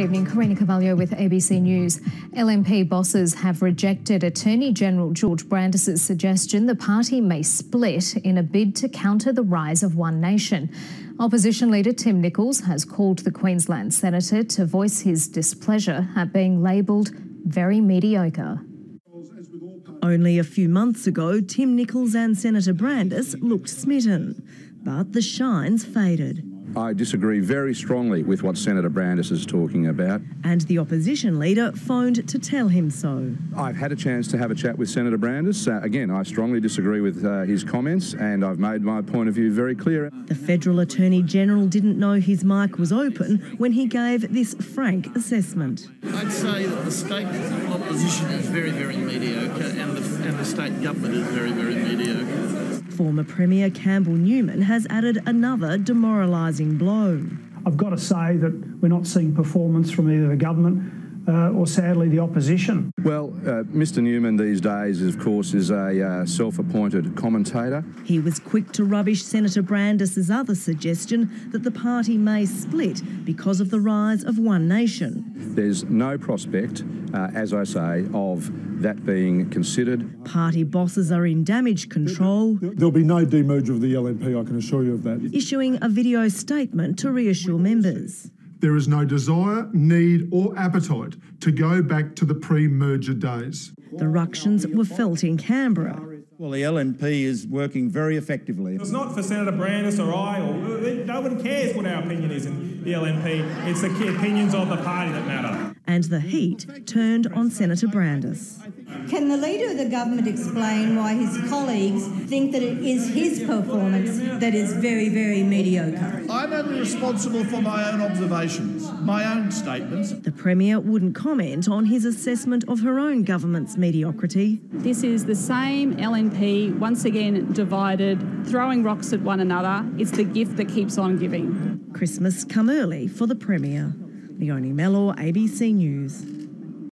Good evening, Karina Carvalho with ABC News. LNP bosses have rejected Attorney General George Brandis's suggestion the party may split in a bid to counter the rise of One Nation. Opposition leader Tim Nicholls has called the Queensland senator to voice his displeasure at being labelled very mediocre. Only a few months ago, Tim Nicholls and Senator Brandis looked smitten, but the shine's faded. I disagree very strongly with what Senator Brandis is talking about. And the opposition leader phoned to tell him so. I've had a chance to have a chat with Senator Brandis. Uh, again, I strongly disagree with uh, his comments, and I've made my point of view very clear. The Federal Attorney General didn't know his mic was open when he gave this frank assessment. I'd say that the state opposition is very, very mediocre, and the, and the state government is very, very mediocre. Former Premier Campbell Newman has added another demoralising blow. I've got to say that we're not seeing performance from either the government uh, or sadly the opposition. Well, uh, Mr Newman these days, of course, is a uh, self-appointed commentator. He was quick to rubbish Senator Brandis's other suggestion that the party may split because of the rise of One Nation. There's no prospect, uh, as I say, of that being considered. Party bosses are in damage control. There'll be no demerger of the LNP, I can assure you of that. Issuing a video statement to reassure members. There is no desire, need, or appetite to go back to the pre merger days. The ructions were felt in Canberra. Well, the LNP is working very effectively. It's not for Senator Brandis or I, or no one cares what our opinion is in the LNP. It's the opinions of the party that matter. And the heat turned on Senator Brandis. Can the Leader of the Government explain why his colleagues think that it is his performance that is very, very mediocre? I'm only responsible for my own observations, my own statements. The Premier wouldn't comment on his assessment of her own government's mediocrity. This is the same LNP, once again divided, throwing rocks at one another. It's the gift that keeps on giving. Christmas come early for the Premier. Leonie Mellor, ABC News.